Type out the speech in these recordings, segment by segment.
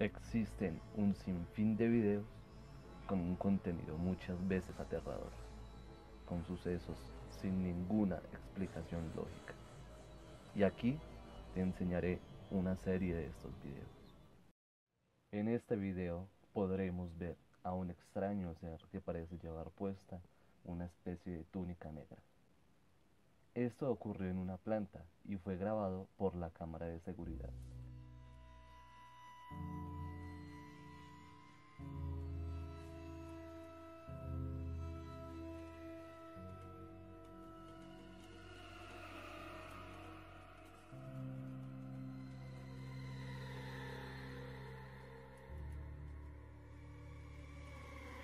Existen un sinfín de videos con un contenido muchas veces aterrador, con sucesos sin ninguna explicación lógica. Y aquí te enseñaré una serie de estos videos. En este video podremos ver a un extraño ser que parece llevar puesta una especie de túnica negra. Esto ocurrió en una planta y fue grabado por la cámara de seguridad.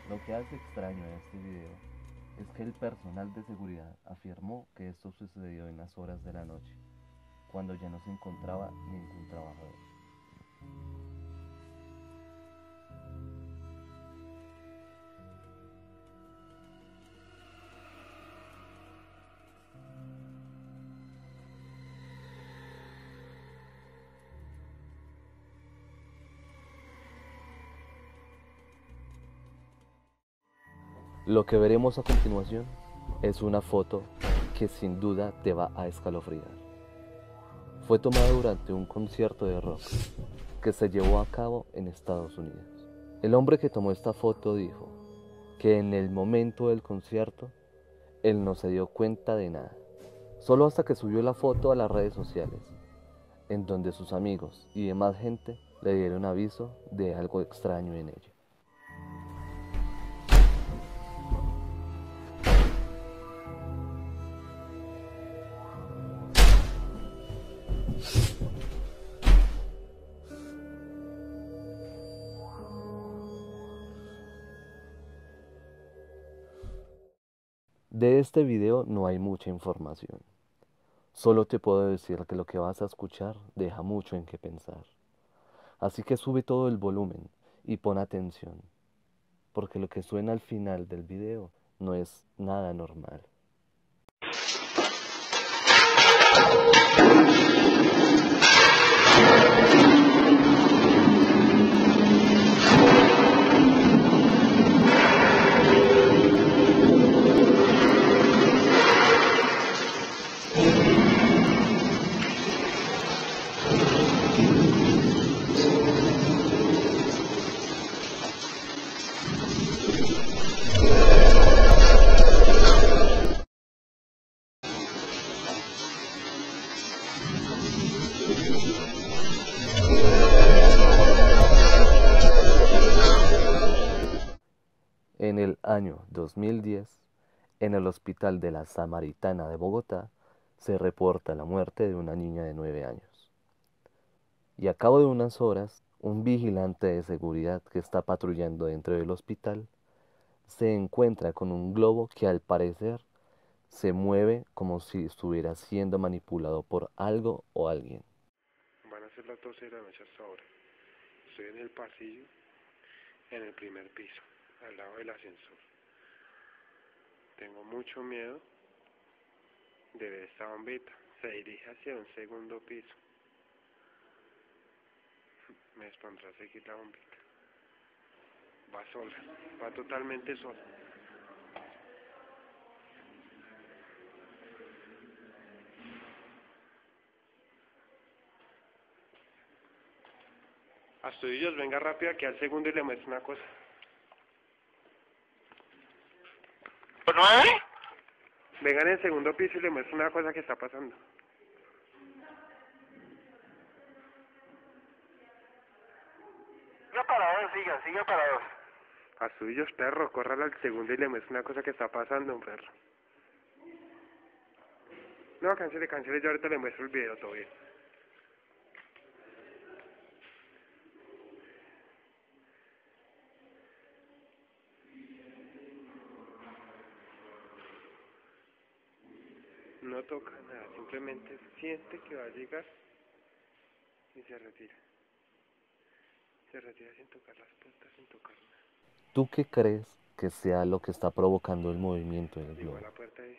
Lo que hace extraño a este video es que el personal de seguridad afirmó que esto sucedió en las horas de la noche, cuando ya no se encontraba ningún trabajador. Lo que veremos a continuación es una foto que sin duda te va a escalofriar. Fue tomada durante un concierto de rock que se llevó a cabo en Estados Unidos. El hombre que tomó esta foto dijo que en el momento del concierto él no se dio cuenta de nada, solo hasta que subió la foto a las redes sociales, en donde sus amigos y demás gente le dieron aviso de algo extraño en ella. De este video no hay mucha información. Solo te puedo decir que lo que vas a escuchar deja mucho en qué pensar. Así que sube todo el volumen y pon atención, porque lo que suena al final del video no es nada normal. Año 2010, en el Hospital de la Samaritana de Bogotá, se reporta la muerte de una niña de 9 años. Y a cabo de unas horas, un vigilante de seguridad que está patrullando dentro del hospital se encuentra con un globo que al parecer se mueve como si estuviera siendo manipulado por algo o alguien. Van a ser las 12 de la noche hasta ahora. Estoy en el pasillo, en el primer piso, al lado del ascensor. Tengo mucho miedo de ver esta bombita. Se dirige hacia un segundo piso. Me espantó seguir la bombita. Va sola, va totalmente sola. Astudillos, venga rápido aquí al segundo y le muestro una cosa. ¿Nueve? Vengan en el segundo piso y le muestro una cosa que está pasando. Siga para dos, siga, siga para dos. Astudillos, perro, corran al segundo y le muestro una cosa que está pasando, un perro. No, cancele, cancele, yo ahorita le muestro el video, todo bien. No toca nada, simplemente siente que va a llegar y se retira. Se retira sin tocar las puertas, sin tocar nada. ¿Tú qué crees que sea lo que está provocando el movimiento del globo? la puerta ahí.